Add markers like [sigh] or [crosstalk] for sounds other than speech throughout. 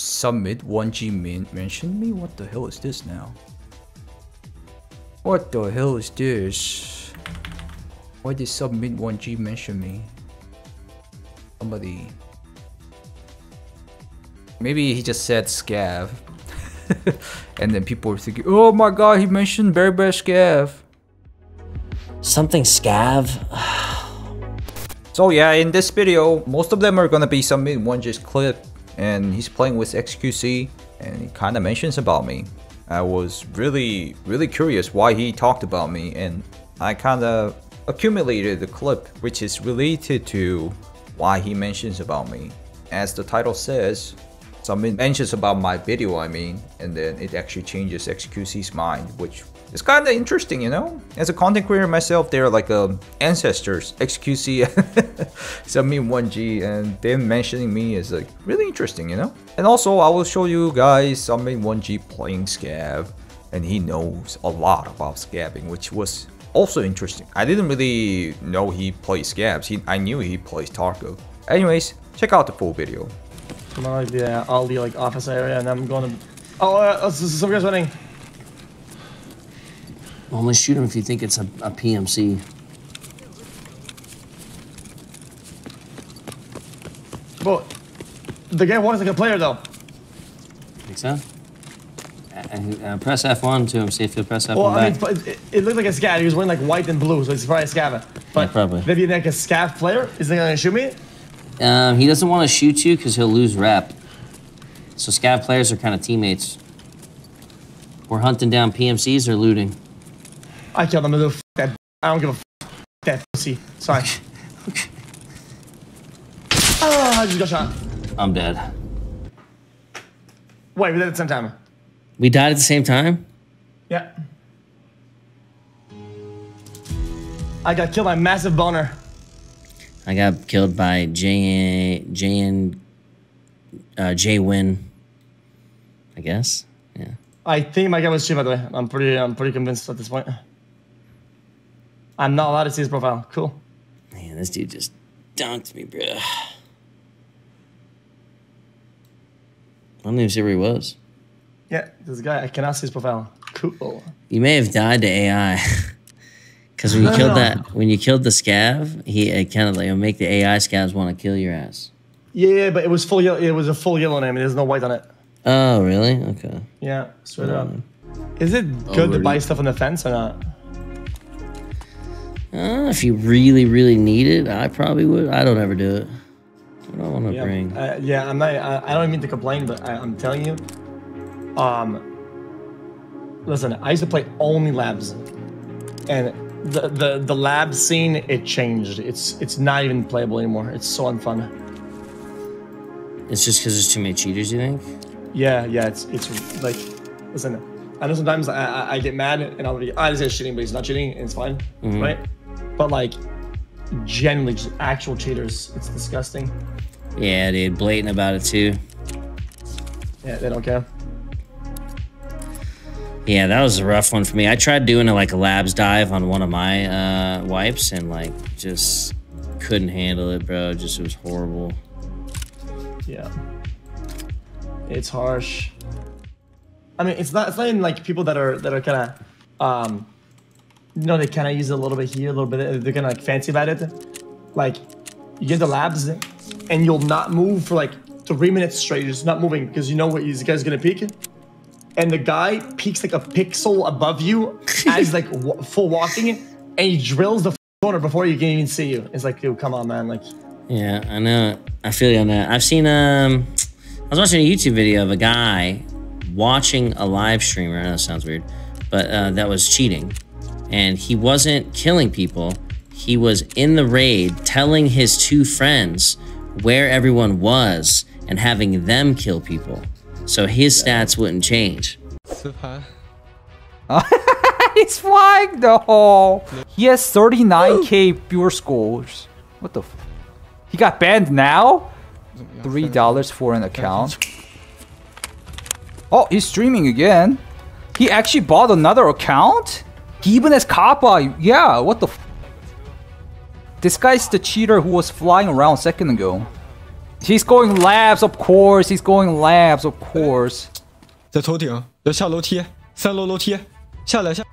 Summit1G min mentioned me? What the hell is this now? What the hell is this? Why did Summit1G mention me? Somebody. Maybe he just said scav. [laughs] and then people were thinking, oh my god, he mentioned Bear Bear Scav. Something scav. so yeah, in this video, most of them are gonna be submit one just clip and he's playing with XQC and he kinda mentions about me. I was really, really curious why he talked about me and I kinda accumulated the clip which is related to why he mentions about me. As the title says, some mentions about my video I mean, and then it actually changes XQC's mind, which is kind of interesting, you know? As a content creator myself, they're like um, ancestors, XQC, Summit1G, and them mentioning me is like really interesting, you know? And also, I will show you guys Summit1G playing Scav, and he knows a lot about scavving, which was also interesting. I didn't really know he plays scavs. He, I knew he plays Tarkov. Anyways, check out the full video. I'm on like the uh, Aldi like office area, and I'm going to. Oh, uh, some guy's running. Only shoot him if you think it's a, a PMC. But the guy walks like a player, though. Think so? And uh, press F1 to him, see if he'll press F1 well, I mean, it, it, looked like a scav. He was wearing like white and blue, so he's probably a scav. But yeah, probably. maybe like a scav player? Is he gonna shoot me? Um, he doesn't want to shoot you because he'll lose rep. So scav players are kind of teammates. We're hunting down PMCs or looting. I killed him. F that. I don't give a f that pussy. Sorry. okay. Oh, I just got shot. I'm dead. Wait, we died at the same time. We died at the same time? Yeah. I got killed by massive boner. I got killed by J J and uh, J Win. I guess. Yeah. I think my guy was cheap by the way. I'm pretty I'm pretty convinced at this point. I'm not allowed to see his profile. Cool. Man, this dude just dunked me, bro. I don't even see where he was. Yeah, this guy, I cannot see his profile. Cool. You may have died to AI. Because [laughs] when you [laughs] killed that, when you killed the scav, he kind of like make the AI scavs want to kill your ass. Yeah, but it was full yellow. It was a full yellow name. There's no white on it. Oh, really? Okay. Yeah, straight up. Hmm. Is it good to buy stuff on the fence or not? Uh, if you really, really need it, I probably would. I don't ever do it. I don't want to yeah, bring. Uh, yeah, I'm not. I, I, don't mean to complain, but I, I'm telling you. Um. Listen, I used to play only labs, and the the the lab scene it changed. It's it's not even playable anymore. It's so unfun. It's just because there's too many cheaters. You think? Yeah, yeah. It's it's like, listen. I know sometimes I, I, I get mad and I'll be, I just cheating, but he's not cheating, and it's fine, mm -hmm. right? But like, generally, just actual cheaters, it's disgusting. Yeah, dude, blatant about it too. Yeah, they don't care. Yeah, that was a rough one for me. I tried doing a, like a labs dive on one of my uh, wipes and like just couldn't handle it, bro. Just it was horrible. Yeah, it's harsh. I mean, it's not. It's not even like people that are that are kind of, um, you know, they kind of use it a little bit here, a little bit. They're kind of like fancy about it. Like, you get the labs, and you'll not move for like three minutes straight. You're just not moving because you know what these guy's gonna peek and the guy peeks like a pixel above you [laughs] as like full walking, and he drills the corner before you can even see you. It's like, dude, come on, man, like. Yeah, I know. I feel you on that. I've seen um, I was watching a YouTube video of a guy watching a live streamer. I know that sounds weird, but uh, that was cheating, and he wasn't killing people. He was in the raid telling his two friends where everyone was and having them kill people so his stats wouldn't change. [laughs] He's flying though. He has 39k pure scores. What the? he got banned now? Three dollars for an account. Oh, he's streaming again. He actually bought another account. He even has Kappa. Yeah, what the? this guy's the cheater who was flying around a second ago. He's going labs, of course. He's going labs, of course. 在头顶要下楼梯，三楼楼梯下来下。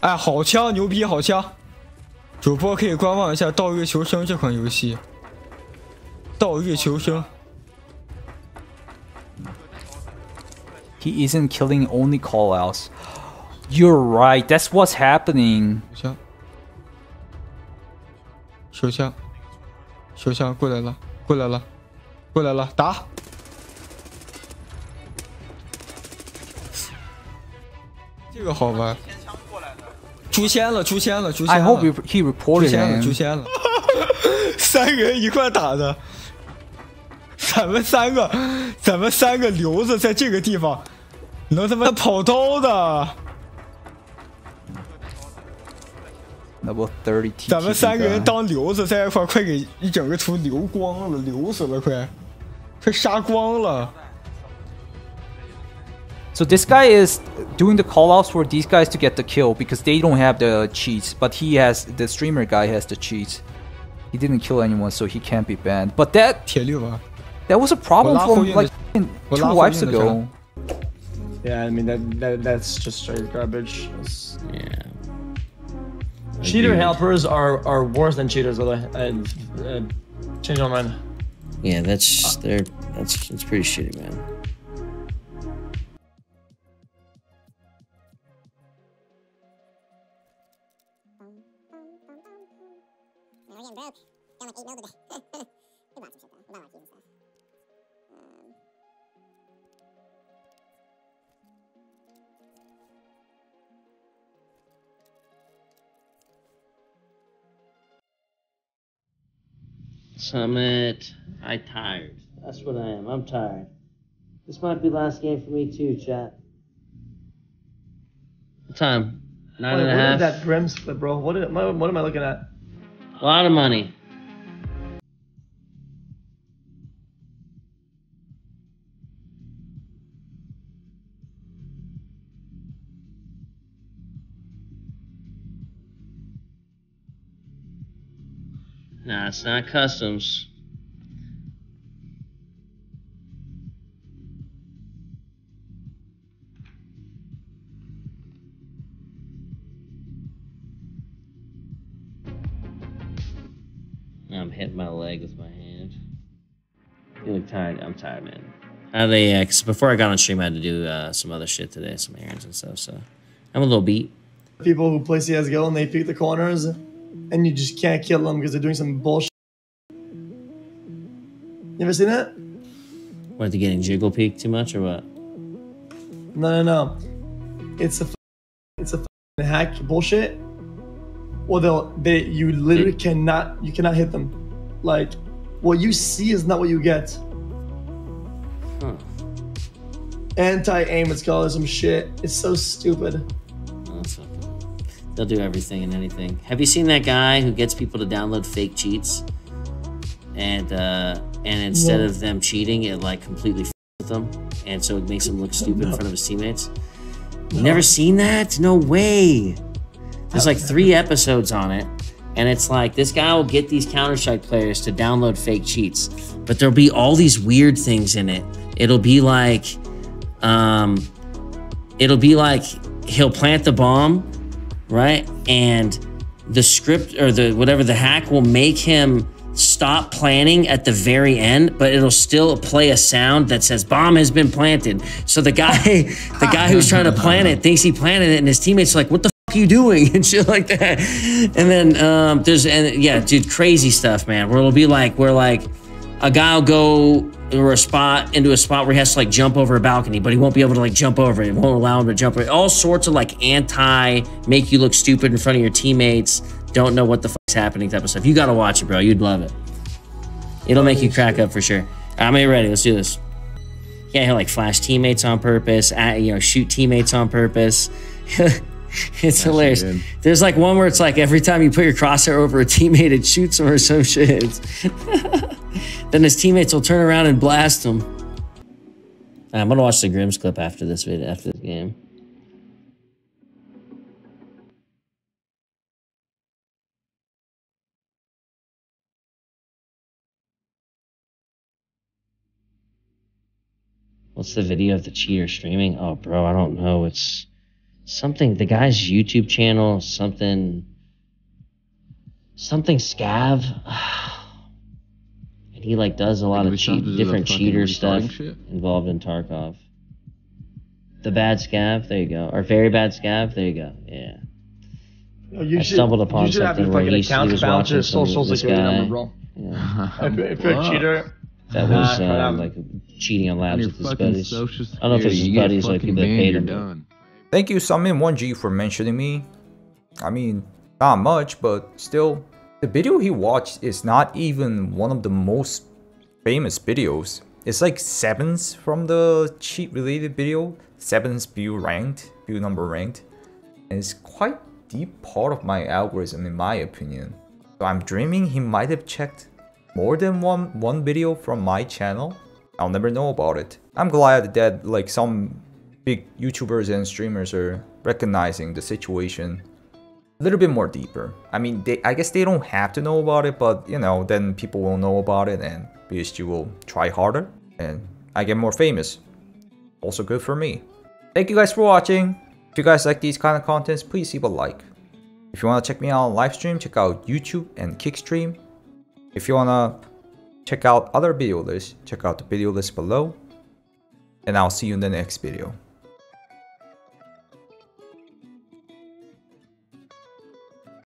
哎，好枪，牛逼，好枪！主播可以观望一下《盗月求生》这款游戏，《盗月求生》。 He isn't killing only callouts. You're right. That's what's happening. 手枪，手枪，手枪过来了，过来了，过来了，打！这个好玩。诛仙了，诛仙了，诛仙 I 了！ hope he, he 诛 reported 仙了， him. 诛仙了！三个人一块打的，咱们三个，咱们三个瘤子在这个地方， 能他妈跑刀的， Level 30 T. 咱们三个人当瘤子在一块儿，快给一整个图流光了，流死了，快，快杀光了。 So this guy is doing the callouts for these guys to get the kill because they don't have the cheats, but he has the streamer guy has the cheats. He didn't kill anyone, so he can't be banned. But that 铁六吧， that was a problem Well, from Lafoyne like is- in well, two Lafoyne wipes is the ago. Yeah, I mean that, that that's just straight garbage. It's- Yeah. Cheater Agreed. helpers are are worse than cheaters. By the way, I uh, change my mind. Yeah, that's they're that's it's pretty shitty, man. We're getting broke. Got like eight mil today. we bought some shit [laughs] Summit. I tired. That's what I am. I'm tired. This might be last game for me too, chat. What time? Nine Wait, and a what half. is that Grim split, bro? What, am what am I looking at? A lot of money. Nah, it's not customs. I'm hitting my leg with my hand. You look tired. I'm tired, man. How they? Uh, cause before I got on stream, I had to do uh, some other shit today, some errands and stuff. So I'm a little beat. People who play CS:GO and they pick the corners, and you just can't kill them because they're doing some bullshit. You ever seen that? What, they getting jiggle peek too much or what? No, no, no. It's a, it's a hack bullshit. Or they'll they you literally cannot you cannot hit them. Like what you see is not what you get. Huh. Anti aim, it's called some shit. It's so stupid. Fucking- They'll do everything and anything. Have you seen that guy who gets people to download fake cheats? And uh, and instead No. of them cheating, it like completely f- with them, and so it makes him look stupid in front of his teammates. You never seen that? No way. There's like three episodes on it, and it's like this guy will get these Counter Strike players to download fake cheats, but there'll be all these weird things in it. It'll be like, um, it'll be like he'll plant the bomb, right? And the script or the whatever the hack will make him stop planning at the very end, but it'll still play a sound that says bomb has been planted. So the guy, [laughs] the guy who's trying to plant it thinks he planted it, and his teammates are like, "What the fuck are you doing?" [laughs] and shit like that. And then um, there's and yeah, dude, crazy stuff, man. Where it'll be like where like a guy will go or a spot into a spot where he has to like jump over a balcony, but he won't be able to like jump over it. It won't allow him to jump over it. All sorts of like anti make you look stupid in front of your teammates. Don't know what the fuck's happening type of stuff. You gotta watch it, bro. You'd love it. It'll make you crack up for sure. I'm ready. Let's do this. Yeah, he'll like flash teammates on purpose. At, you know, shoot teammates on purpose. [laughs] it's hilarious. good. There's like one where it's like every time you put your crosshair over a teammate, it shoots him or some [laughs] shit. Then his teammates will turn around and blast him. I'm gonna watch the Grims clip after this video, after this game. What's the video of the cheater streaming? Oh, bro, I don't know. It's something, the guy's YouTube channel, something, something scav. [sighs] and he like does a lot of Which cheat, stuff is it, different cheater stuff shit? involved in Tarkov. The bad scav, there you go, or very bad scav, there you go. Yeah. Oh, You I stumbled upon you should have your something where fucking he- he was watching your some- social this security number, bro. yeah. If, [laughs] if you're a Fuck. cheater, That was Nah, um, like cheating on On labs with his buddies. I don't know if it's security, his buddies, like fucking people that paid him. done. Thank you, Summit1G, for mentioning me. I mean, not much, but still. The video he watched is not even one of the most famous videos. It's like Sevens from the cheat related video. Sevens view ranked, view number ranked. And it's quite deep part of my algorithm in my opinion. So I'm dreaming he might have checked more than one one video from my channel. I'll never know about it. I'm glad that like some big YouTubers and streamers are recognizing the situation a little bit more deeper. I mean, they, I guess they don't have to know about it, but you know, then people will know about it and BSG will try harder and I get more famous. Also good for me. Thank you guys for watching. If you guys like these kind of contents, please leave a like. If you want to check me out on live stream, check out YouTube and Kickstream. If you want to check out other video lists, check out the video list below. And I'll see you in the next video.